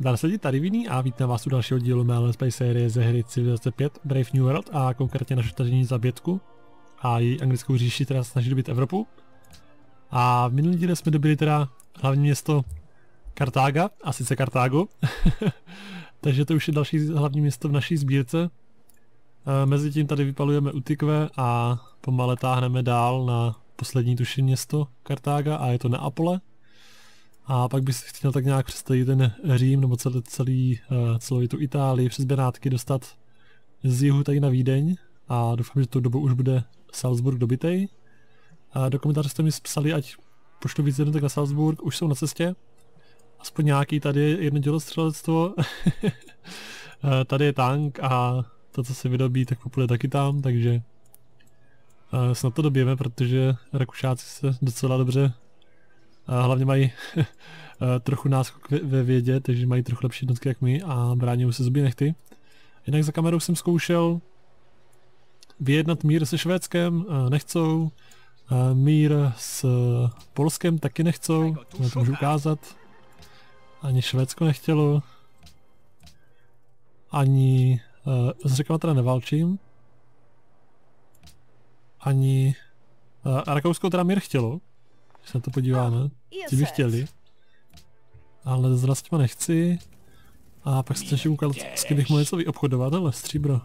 Dar sedí tady viní a vítám vás u dalšího dílu mé Let's Play série ze hry Civilizace 5 Brave New World a konkrétně naše stažení za Bětku a její anglickou říši teda snaží dobit Evropu. A v minulý díle jsme dobili teda hlavní město Kartága, a sice Kartágo. Takže to už je další hlavní město v naší sbírce. Mezi tím tady vypalujeme Utikve a pomale táhneme dál na poslední tušení město Kartága a je to Neapole. A pak bych si chtěl tak nějak představit ten Řím nebo celý, celý, uh, celou tu Itálii přes Benátky dostat z jihu tady na Vídeň a doufám, že tou dobu už bude Salzburg dobitej. A do komentáře jste mi psali, ať pošlu víc jednotek na Salzburg, už jsou na cestě. Aspoň nějaký, tady je jedno dělostřelectvo. tady je tank a to, co se vydobí, tak popule taky tam, takže uh, snad to dobijeme, protože Rakušáci se docela dobře a hlavně mají trochu náskok ve vědě, takže mají trochu lepší jednotky jak my a brání se zuby nechty. Jinak za kamerou jsem zkoušel vyjednat mír se Švédskem, nechcou. Mír s Polskem taky nechcou, na to můžu ukázat. Ani Švédsko nechtělo. Ani s Řekama teda neválčím. Ani Rakousko teda mír chtělo, když se na to podíváme. Ti by chtěli. Ale zrovna s těma nechci. A pak se ještě koukal, s kým bych mohl něco vyobchodovat, ale stříbro.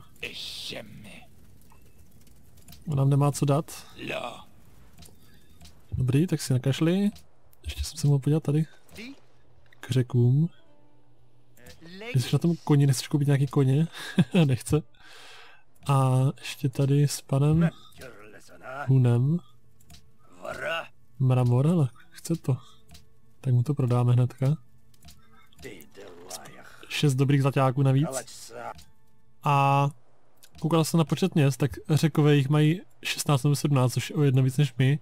On nám nemá co dát. Dobrý, tak si nakašli. Ještě jsem se mohl podívat tady. K řekům. Když na tom koni nechceš koupit nějaký koně? Nechce. A ještě tady s panem Hunem. Mramor, ale chce to. Tak mu to prodáme hnedka. Šest dobrých zaťáků navíc. A koukal jsem na počet měst, tak řekové jich mají 16 nebo 17, což je o jedno víc než my.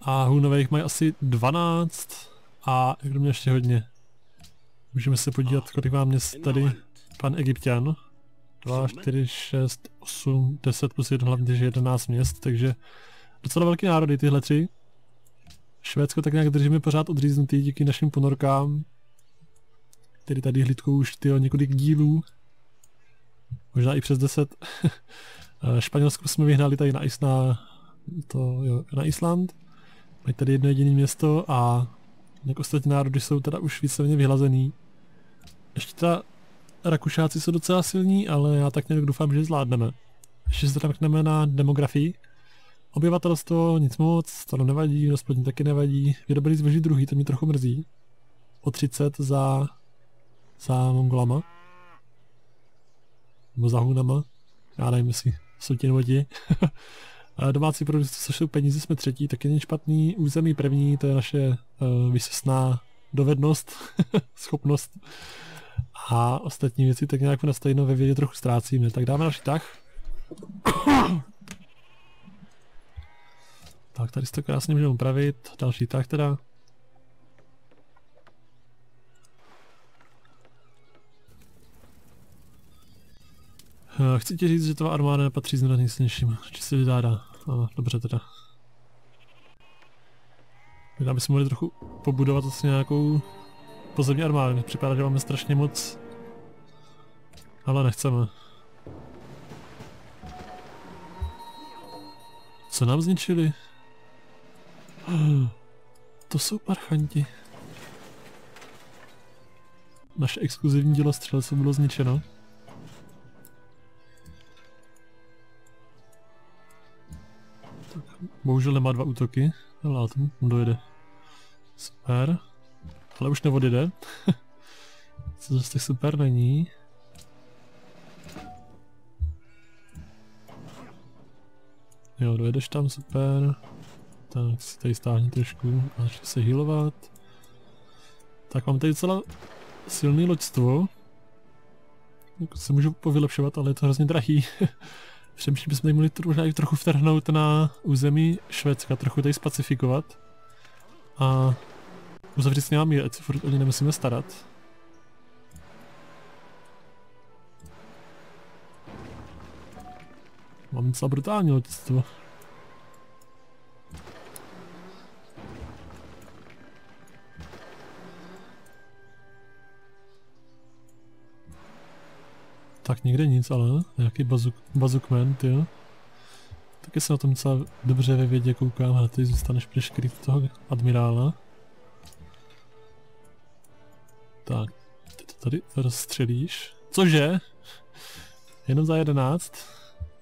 A Hunové jich mají asi 12 a kdo mě ještě hodně. Můžeme se podívat, kolik má měst tady pan Egyptian. 2, 4, 6, 8, 10 plus 1, hlavně 11 měst, takže docela velký národy tyhle tři. Švédsko tak nějak držíme pořád odříznutý díky našim ponorkám, který tady hlídkou už tyjo, několik dílů. Možná i přes 10. Španělsko jsme vyhnali tady na, Is na, to, jo, na Island. Mají tady jedno jediné město a jak ostatní národy jsou teda už víceméně vyhlazený. Ještě ta Rakušáci jsou docela silní, ale já tak nějak doufám, že zvládneme. Ještě se zamkneme na demografii. Obyvatelstvo, nic moc, to nevadí, hospodní taky nevadí. Vyrobili zboží druhý, to mě trochu mrzí. O 30 za, za Mongolama. Nebo za Hunama. Já nevím, jestli jsou ti nebo ti. Domácí produkce, což jsou peníze, jsme třetí, taky není špatný. Území první, to je naše uh, vysosná dovednost, schopnost. A ostatní věci tak nějak na stejno ve vědě trochu ztrácíme. Tak dáme další tah. Tak tady si to krásně můžeme upravit, další tak teda. Eh, chci ti říct, že to armáda nepatří s nejsilnějším, či si vydádá. Ano, dobře teda. Možná bychom mohli trochu pobudovat asi nějakou pozemní armádu, připadá, že máme strašně moc. Ale nechceme. Co nám zničili? To jsou parchanti. Naše exkluzivní dílo střelců bylo zničeno. Tak, bohužel nemá dva útoky, ale tomu dojede. Super. Ale už neodjede. Co zase tak super není. Jo, dojedeš tam, super. Tak si tady stáhni trošku a začne se healovat. Tak mám tady docela silný loďstvo. Se můžu povylepšovat, ale je to hrozně drahý. Přemýšlím, bychom tady mohli možná i trochu vtrhnout na území Švédska, trochu tady spacifikovat. A uzavřít s nimi, ať se furt o ně nemusíme starat. Mám docela brutální loďstvo. Tak někde nic, ale nějaký bazuk, bazukman, jo. Taky se na tom docela dobře ve vědě koukám, ale ty zůstaneš pryč kryt toho admirála. Tak, ty to tady rozstřelíš. Cože? Jenom za jedenáct?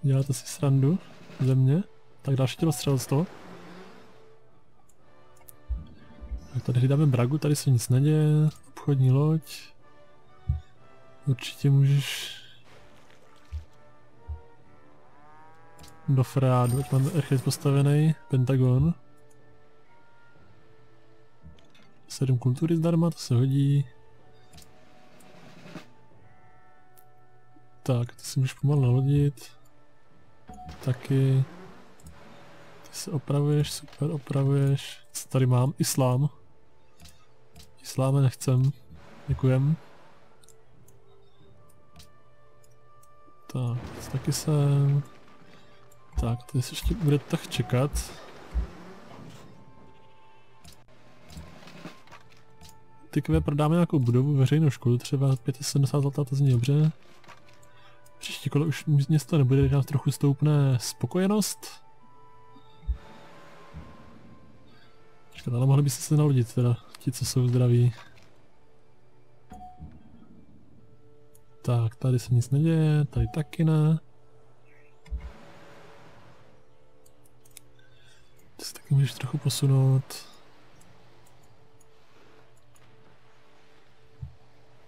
Děláte si srandu ze mě? Tak další tělo střelstvo. Tak tady dáme bragu, tady se nic neděje. Obchodní loď. Určitě můžeš do Freádu, ať mám archit postavený, Pentagon. Sedm kultury zdarma, to se hodí. Tak, to si můžeš pomalu nalodit. Taky. Ty se opravuješ, super, opravuješ. Co tady mám? Islám. Isláme nechcem. Děkujem. Tak, taky jsem. Tak, to se ještě bude tak čekat. Tykové prodáme nějakou budovu, veřejnou školu, třeba 570 zlatá, to zní dobře. Příští kolo už město nebude, když nás trochu stoupne spokojenost. Počkat, ale mohli byste se nalodit teda, ti co jsou zdraví. Tak, tady se nic neděje, tady taky ne. Můžeš trochu posunout.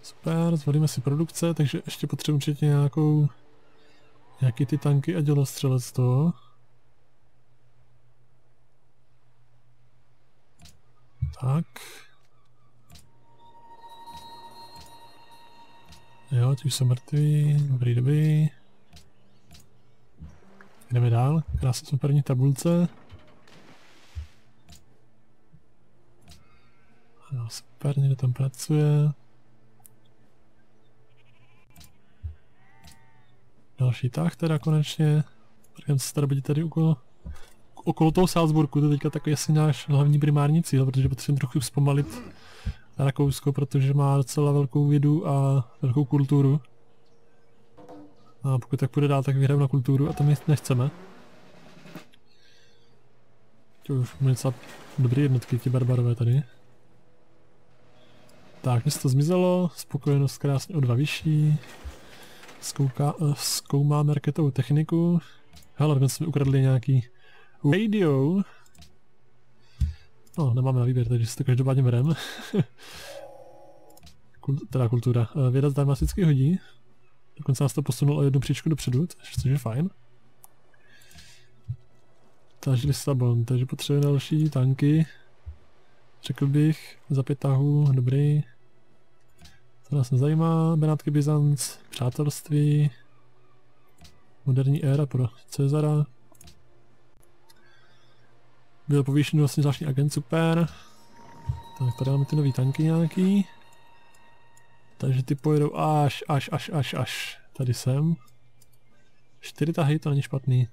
Super, zvolíme si produkce, takže ještě potřebuji určitě nějakou... Nějaký ty tanky a dělostřelectvo. Tak. Jo, ty už jsou mrtví, dobrý, dobrý. Jdeme dál, krásně jsme první tabulce. Někdo tam pracuje. Další tah teda konečně. Budeme se teda tady okolo, okolo toho Salzburgu, to je teďka takový asi náš hlavní primární cíl, protože potřebujeme trochu zpomalit Rakousko, protože má docela velkou vědu a velkou kulturu. A pokud tak půjde dál, tak vyhrajeme na kulturu a to my nechceme. To už máme docela dobré jednotky, ti barbarové tady. Tak, město zmizelo, spokojenost krásně o dva vyšší. Zkouká, uh, zkoumáme raketovou techniku. Hele, dnes jsme ukradli nějaký radio. No, nemáme na výběr, takže si to každopádně bereme. Kult, teda kultura. Uh, věda zdarma vždycky hodí. Dokonce nás to posunulo o jednu příčku dopředu, což je fajn. Takže Lisabon, takže potřebujeme další tanky. Řekl bych, za pět tahů, dobrý. To nás nezajímá, Benátky Byzanc, přátelství, moderní éra pro Cezara. Byl povýšený vlastně zvláštní agent, super. Tak tady máme ty nový tanky nějaký. Takže ty pojedou až, až, až, až, až. Tady jsem. Čtyři tahy, to není špatný.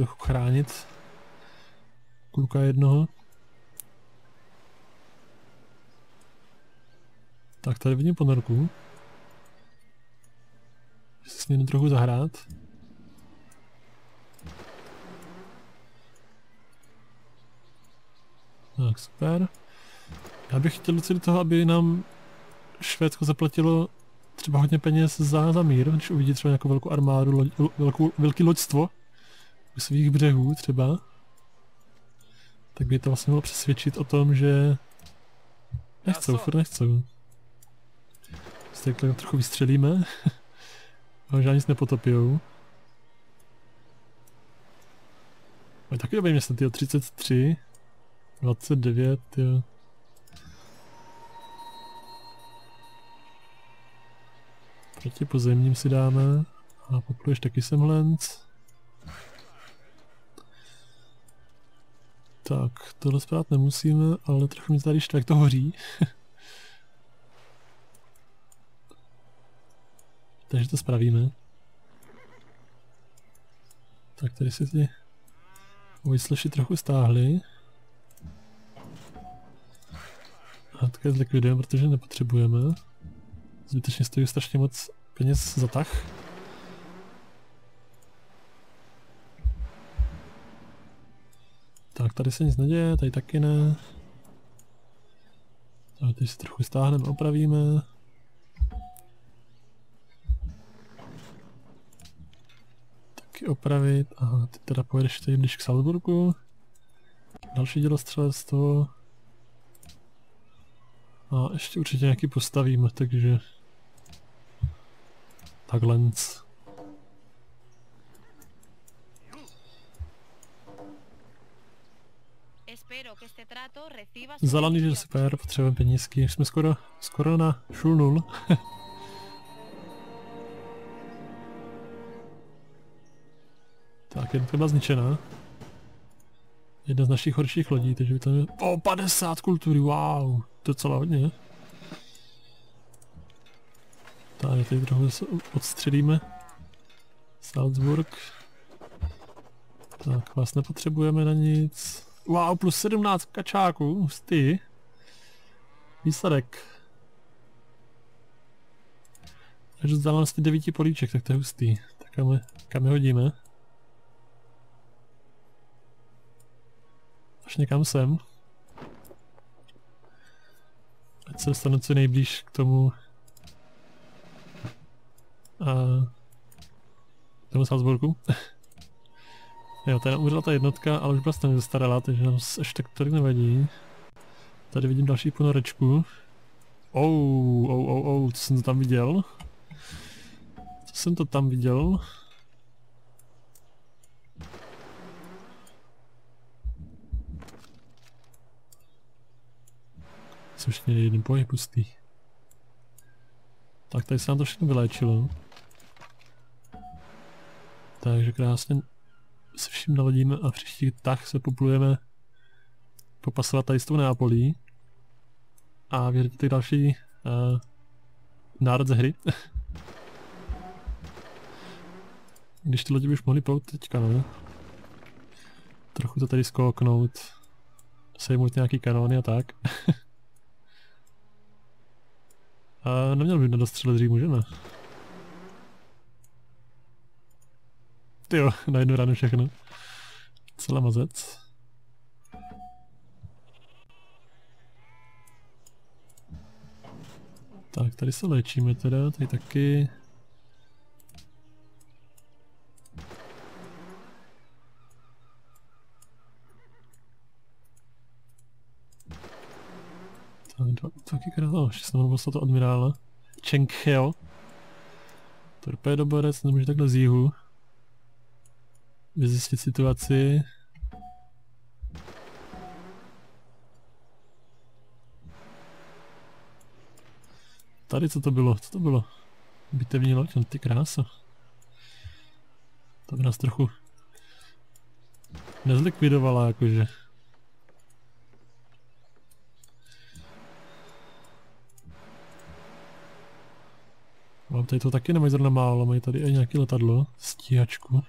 Trochu chránit kluka jednoho. Tak tady vidím ponorku. S ním trochu zahrát. Tak super. Já bych chtěl docela toho, aby nám Švédsko zaplatilo třeba hodně peněz za, za mír, když uvidí třeba nějakou velkou armádu, loď, velkou, velký loďstvo u svých břehů třeba, tak by to vlastně mohlo přesvědčit o tom, že nechcou, furt nechcou. Prostě takhle trochu vystřelíme, ale nic nepotopijou. Ale taky dobrý město, tyjo, 33, 29, jo. Proti pozemním si dáme. A popluješ taky semhlenc. Tak, tohle zpát nemusíme, ale trochu mi tady štve, to hoří. Takže to spravíme. Tak tady si ty Vojsleši trochu stáhli. A také zlikvidujeme, protože nepotřebujeme. Zbytečně stojí strašně moc peněz za tah. Tak tady se nic neděje, tady taky ne. Tak teď si trochu stáhneme, opravíme. Taky opravit. Aha, ty teda pojedeš tady když k Salzburgu. Další dělostřelectvo. A ještě určitě nějaký postavíme, takže... Takhle. Zelený, že super, potřebujeme penízky, jsme skoro, skoro na šul nul. tak, jednotka byla zničená. Jedna z našich horších lodí, takže tam je... O, 50 kultury, wow, docela hodně. Tak, tady trochu odstřelíme. Salzburg. Tak, vás nepotřebujeme na nic. Wow, plus 17 kačáků, hustý. Výsledek. Takže vzdálenosti 9 políček, tak to je hustý. Tak kam, kam je hodíme? Až někam sem. Ať se dostanu co nejblíž k tomu... A... tomu Salzburgu. Jo, tady umřela ta jednotka, ale už vlastně zastarala, takže nám až tak tolik nevadí. Tady vidím další ponorečku. Oh, oh, oh, oh, co jsem to tam viděl? Co jsem to tam viděl? Což je jeden pohyb pustý. Tak tady se nám to všechno vyléčilo. Takže krásně se vším naladíme a příští tah se poplujeme popasovat tady s tou Neapolí a ty další uh, národ ze hry. Když ty lodi by už mohli plout teďka, no. Trochu to tady skoknout, sejmout nějaký kanóny a tak. a neměl by nedostřelit dřív, můžeme. Jo, na jednu ránu všechno. Celá mazec. Tak, tady se léčíme teda, tady taky. Tak, dva útoky král, 6 nebo to admirála. Cheng Heo. Torpédoborec nemůže takhle z jihu vyzjistit situaci. Tady co to bylo? Co to bylo? Bitevní loď, no ty krása. To by nás trochu nezlikvidovala jakože. Mám tady to taky nemají zrovna málo, mají tady i nějaké letadlo, stíhačku.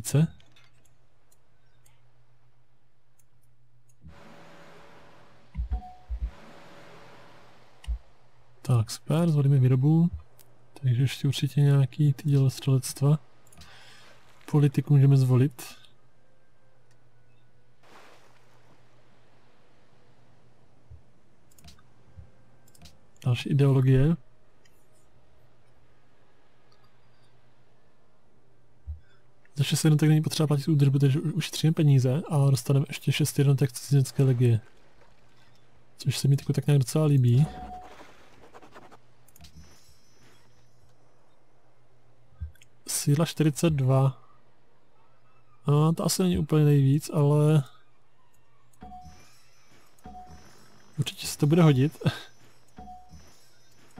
Mořice. Tak, super, zvolíme výrobu. Takže ještě určitě nějaký ty dělostřelectva. Politiku můžeme zvolit. Další ideologie. Za 6 jednotek není potřeba platit údržbu, takže ušetříme peníze a dostaneme ještě 6 jednotek cizinecké legie. Což se mi tak nějak docela líbí. Síla 42. No, to asi není úplně nejvíc, ale... Určitě se to bude hodit.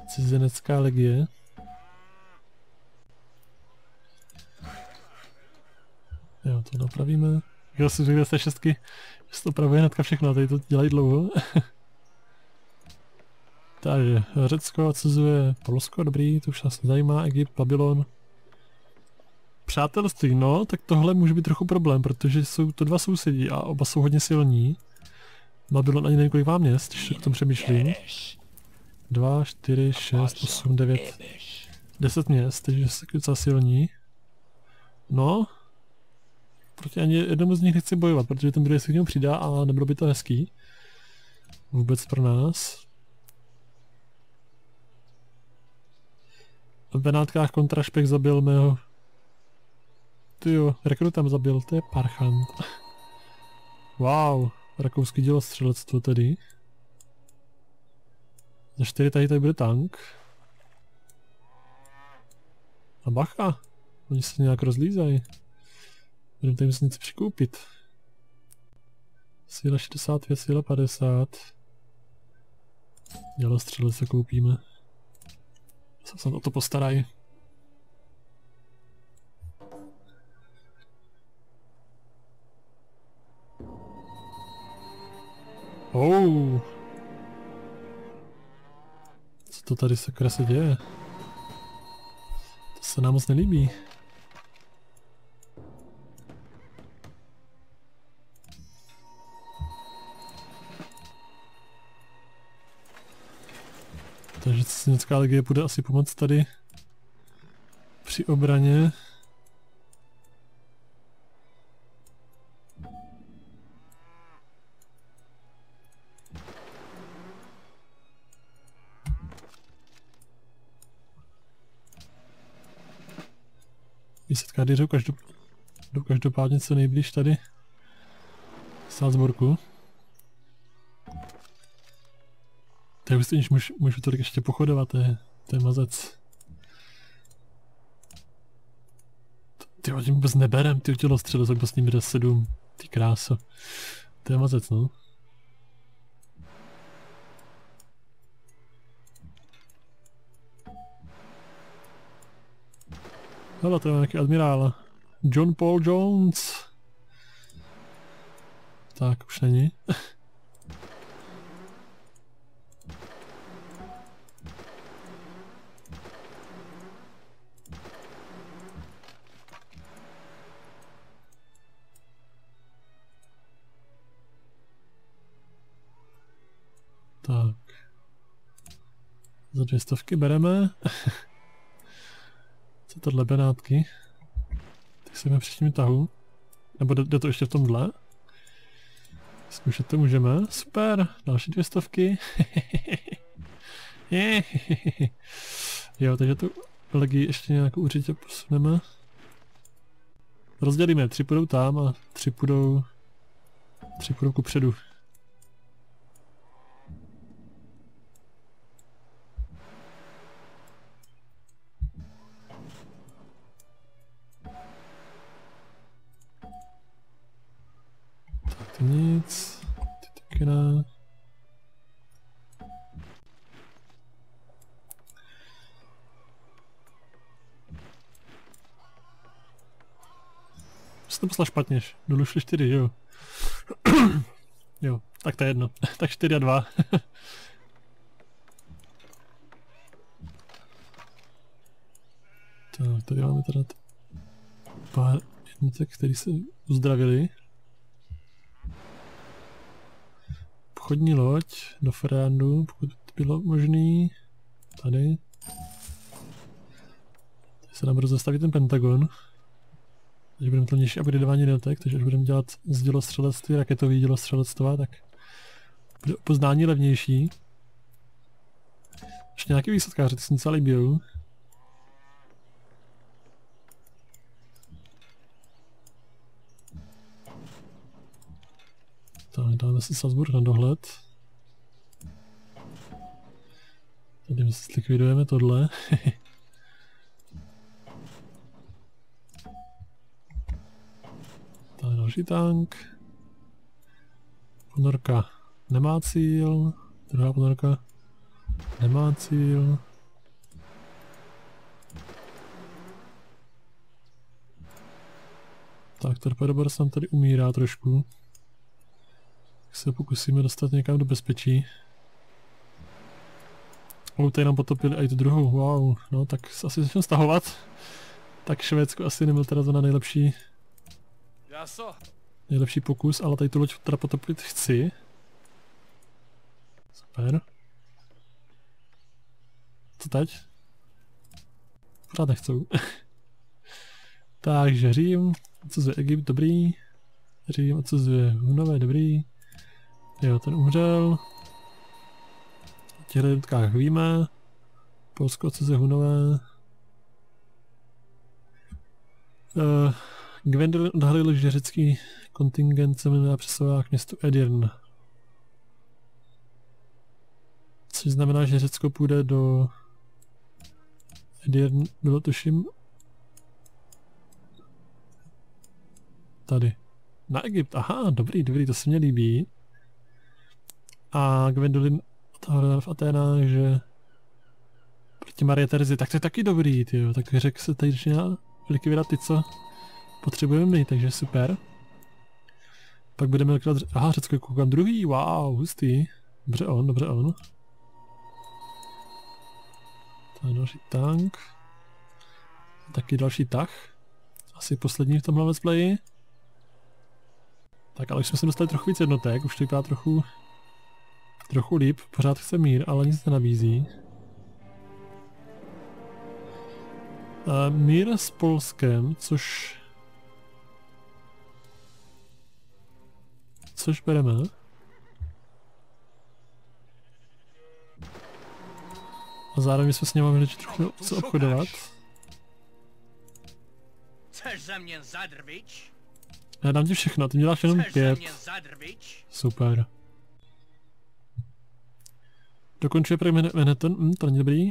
Cizinecká legie. Jo, to napravíme. Jo, si řekl z té šestky, že to opravuje hnedka všechno, tady to dělají dlouho. Takže Řecko odsuzuje Polsko, dobrý, to už nás zajímá, Egypt, Babylon. Přátelství, no, tak tohle může být trochu problém, protože jsou to dva sousedí a oba jsou hodně silní. Babylon ani nevím, kolik má měst, když o tom přemýšlím. 2, 4, 6, 8, 9, 10 měst, takže jsou docela silní. No, proti ani jednomu z nich nechci bojovat, protože ten druhý se k němu přidá a nebylo by to hezký. Vůbec pro nás. V Benátkách kontrašpek zabil mého... Ty jo, rekrutem zabil, to je parchant. wow, rakouský dělostřelectvo tedy. Za čtyři tady tady bude tank. A bacha, oni se nějak rozlízají. Budeme tady muset něco přikoupit. Síla 65, síla 50. Dělostřelec se koupíme. Se o to postarají. Oh. Co to tady sakra se děje? To se nám moc nelíbí. Cizinecká legie bude asi pomoct tady při obraně. Každop, jdou každopádně co nejblíž tady Salzburgu. To je už můžu, můžu tolik ještě pochodovat, to je, to je mazec. Ty tím vůbec neberem, ty tělo střele, tak s ním jde 7. Ty kráso. To je mazec, no. Hele, to je nějaký admirál. John Paul Jones. Tak, už není. Za dvě stovky bereme. Co tohle benátky? Ty jsme při tím tahu. Nebo jde to ještě v tomhle? Zkoušet to můžeme. Super, další dvě stovky. jo, takže tu legii ještě nějak určitě posuneme. Rozdělíme, tři půjdou tam a tři půjdou, tři půjdou kupředu. Nic. Ty taky ne. Jsi to poslal špatně, dolů šli čtyři, jo. jo, tak to je jedno. tak čtyři a dva. tak, tady máme teda pár jednotek, který se uzdravili. Obchodní loď do Ferrandu, pokud bylo možný. Tady. Tady se nám rozestaví ten Pentagon. Takže budeme to nižší upgradeování jednotek, takže až budeme dělat z dělostřelectví, raketový dělostřelectva, tak bude poznání levnější. Ještě nějaký výsadkáři, ty se mi docela líbí. Tak, dáme si Salzburg na dohled. Tady si likvidujeme tohle. Tady další tank. Ponorka nemá cíl. Druhá ponorka nemá cíl. Tak, torpedobar se nám tady umírá trošku. Tak se pokusíme dostat někam do bezpečí. O, tady nám potopili i tu druhou, wow, no tak asi začnu stahovat. Tak Švédsko asi nebyl teda to na nejlepší, nejlepší pokus, ale tady tu loď teda potopit chci. Super. Co teď? Pořád nechcou. Takže Řím, co zve Egypt, dobrý. Řím, co zve Hunové, dobrý. Jo, ten umřel. Těchto jednotkách víme. Polsko, co zve Hunové. Uh, Gwendolyn odhalil, že řecký kontingent se jmenuje přesouvá k městu Edirn. Což znamená, že Řecko půjde do Edirn, bylo tuším tady. Na Egypt, aha, dobrý, dobrý, to se mě líbí. A Gwendolyn v Aténách, že proti Marie Terezy, tak to je taky dobrý, tyjo. tak řek se tady začíná likvidovat ty, co potřebujeme my, takže super. Pak budeme likvidovat, aha, Řecko koukám druhý, wow, hustý. Dobře on, dobře on. To je další tank. Taky další tah. Asi poslední v tomhle let's. Tak ale už jsme se dostali trochu víc jednotek, už to vypadá trochu, trochu líp, pořád chce mír, ale nic nenabízí. Uh, mír s Polskem, což... Což bereme. A zároveň jsme s ním mohli trochu co obchodovat. Chceš ze mě zadrvič? Já dám ti všechno, ty mě dáš jenom pět. Super. Dokončuje projekt Manha- Manhattan, hm, to není dobrý.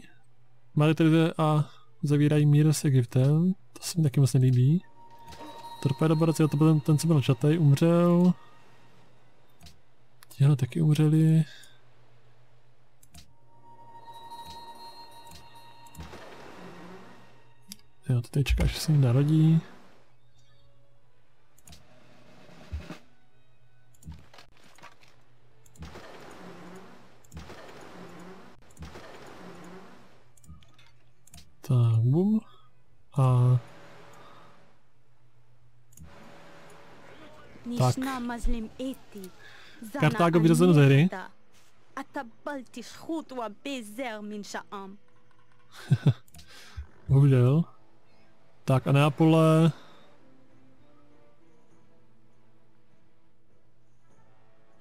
Marie Terezie a zavírají mír s Egyptem, to se mi taky moc nelíbí. Torpedo Borac, jo, to byl ten, ten co byl čatej, umřel. Tihle taky umřeli. Jo, ty tady čekáš, že se mi narodí. Tak. Kartágo vyřazeno ze hry. Bohužel. Tak a Neapole...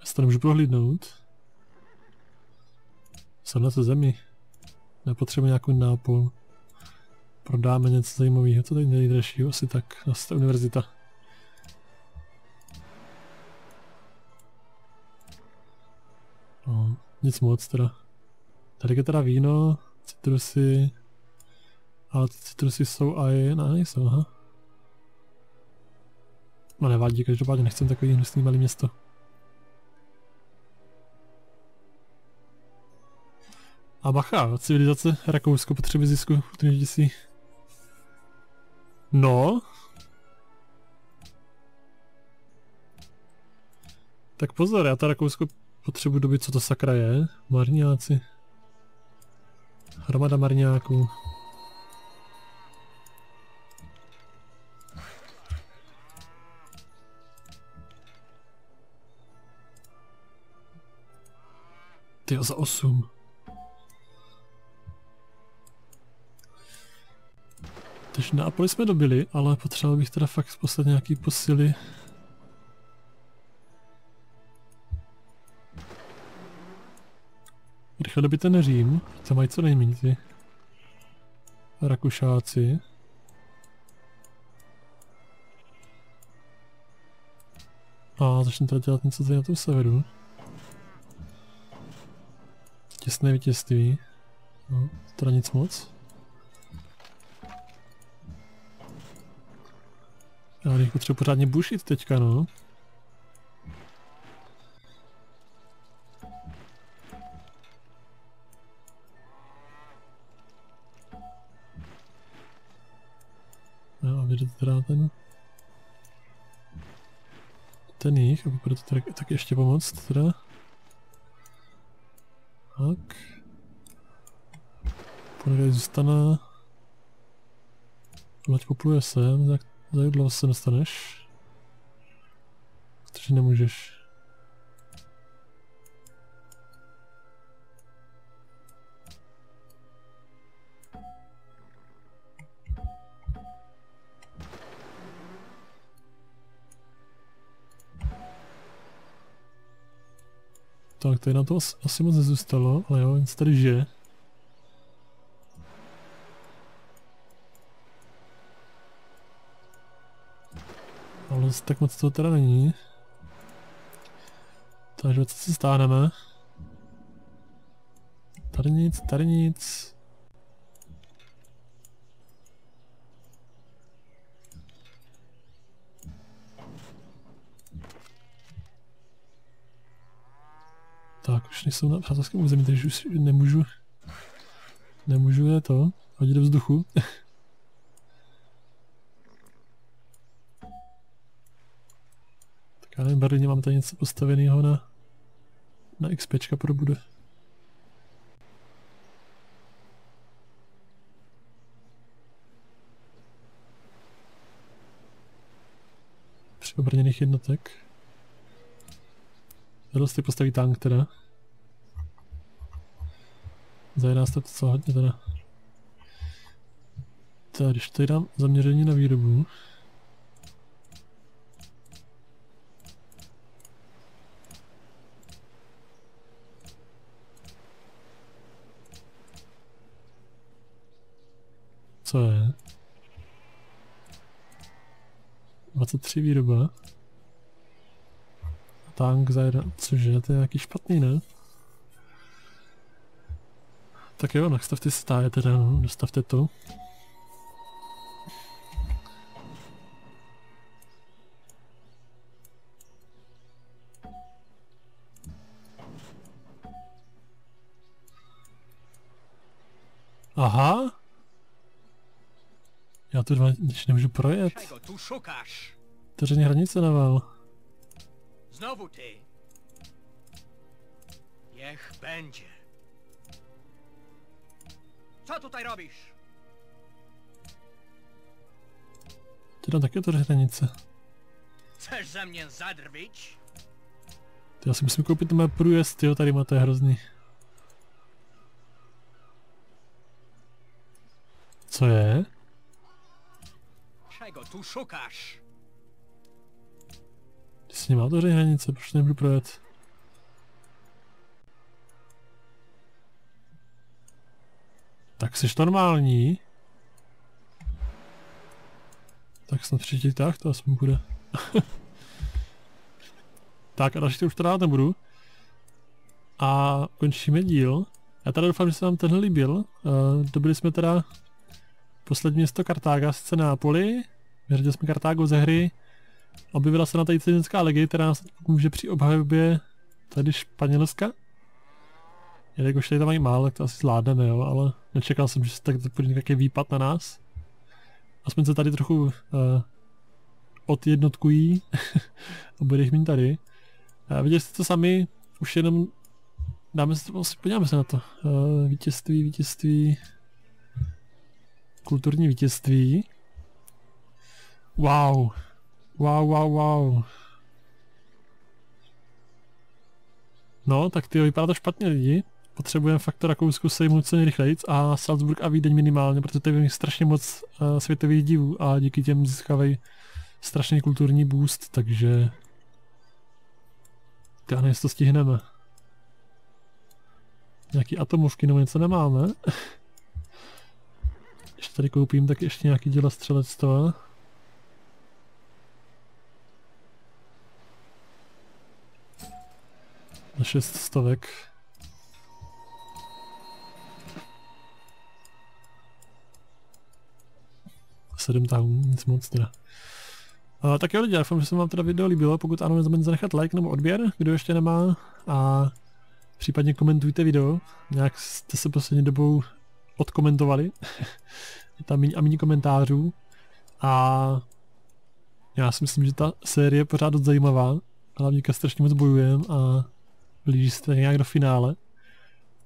Já se to nemůžu prohlídnout. Jsem na té zemi. Nepotřebujeme nějakou Neapol. Prodáme něco zajímavého, co tady nejdražšího, asi tak, asi ta univerzita. Nic moc teda. Tady je teda víno, citrusy, ale citrusy jsou a je, ne, nejsou, aha. No nevadí, každopádně nechcem takový hnusný malý město. A bacha, civilizace Rakousko potřebuje zisku, protože si... No. Tak pozor, já ta Rakousko potřebuji dobit, co to sakra je. Marňáci. Hromada marňáků. Ty za 8. Takže Neapoli jsme dobili, ale potřeboval bych teda fakt poslat nějaký posily. Rychle dobit ten Řím, co mají co nejméně ty Rakušáci. A začnu teda dělat něco tady na tom severu. Těsné vítězství. No, teda nic moc. Já bych potřebuji pořádně bušit teďka, no. Ten... ten jich, aby bude to tak, tak ještě pomoct teda. Tak. Ponegaj zůstane. Loď popluje sem, tak za se dostaneš? Protože nemůžeš. Tady na to asi, asi moc nezůstalo, ale jo, nic tady žije. Ale tak moc toho teda není. Takže co si stáhneme? Tady nic, tady nic. Tak, už nejsou na přátelském území, takže už nemůžu... Nemůžu je to hodit do vzduchu. tak já nevím, Berlíně mám tady něco postaveného na... Na XPčka pro bude. Při obrněných jednotek. Si postaví tank teda. Za nás to docela hodně teda. Tak, když tady dám zaměření na výrobu. Co je? 23 výroba. Tank za jeden, cože, to je nějaký špatný, ne? Tak jo, nastavte stáje teda, no, dostavte to. Aha. Já tu dva, když nemůžu projet. Tu szukasz? Vteřeně hranice naval. Znowu ty. Niech będzie. Co tutaj robisz? Ty tam taky otevře hranice. Chcesz ze mnie zadrwić? Ty já si musím koupit ten průjezd, jo, tady má to je hrozný. Co je? Czego tu szukasz? Ty si nemá otevřený hranice, proč nebudu projet? Tak jsi normální? Tak snad třetí tak to aspoň bude. tak a další už to dát nebudu. A končíme díl. Já teda doufám, že se vám tenhle líbil. Uh, dobili jsme teda poslední město Kartága, sice Nápoli. Vyřadili jsme Kartágo ze hry. Objevila se na tady cizinská legie, která nás může při obhajobě tady Španělska. Jelikož tady tam mají málo, tak to asi zvládneme, jo, ale nečekal jsem, že se tak bude nějaký výpad na nás. Aspoň se tady trochu uh, odjednotkují a bude jich mít tady. Uh, viděli jste to sami, už jenom dáme se podíváme se na to. Uh, vítězství, vítězství, kulturní vítězství. Wow, wow, wow, wow. No, tak ty vypadá to špatně lidi. Potřebujeme fakt to Rakousku sejmout co nejrychleji a Salzburg a Vídeň minimálně, protože tady je strašně moc uh, světových divů a díky těm získávají strašný kulturní boost, takže já nevím, to stihneme. Nějaký atomovky nebo něco nemáme. Když tady koupím, tak ještě nějaký děla střelectva. Na šest stovek. Sedm tahů, nic moc teda. Uh, tak jo lidi, doufám, že se vám teda video líbilo, pokud ano, nezapomeňte zanechat like nebo odběr, kdo ještě nemá, a případně komentujte video, nějak jste se poslední dobou odkomentovali, je tam méně a méně komentářů, a já si myslím, že ta série je pořád dost zajímavá, hlavně strašně moc bojujeme a blíží se nějak do finále.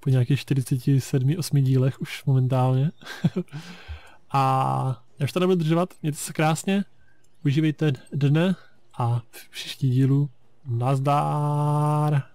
Po nějakých 47-8 dílech už momentálně. a já už to nebudu držovat, mějte se krásně, užívejte dne a v příští dílu nazdár.